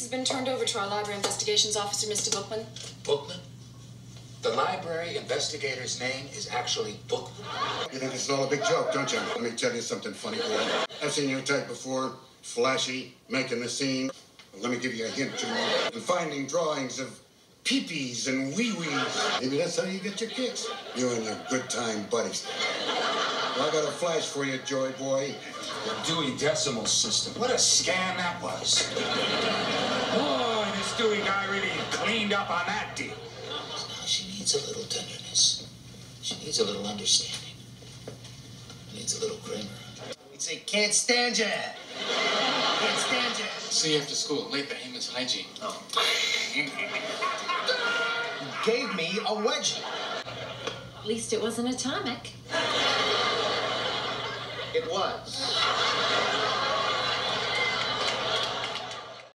case has been turned over to our library investigations officer, Mr. Bookman. Bookman? The library investigator's name is actually Bookman. You think this is all a big joke, don't you? Let me tell you something funny, boy. I've seen your type before. Flashy, making the scene. Let me give you a hint, too. And finding drawings of peepees and wee-wees. Maybe that's how you get your kicks. You and your good time buddies. Well, I got a flash for you, Joy Boy. The Dewey Decimal System. What a scam that was. Cleaned up on that deal. Now she needs a little tenderness. She needs a little understanding. Needs a little Kramer. He'd say, can't stand ya. Can't stand ya. See you after school. Late behemoth's hygiene. Oh. He gave me a wedgie. At least it wasn't atomic. It was.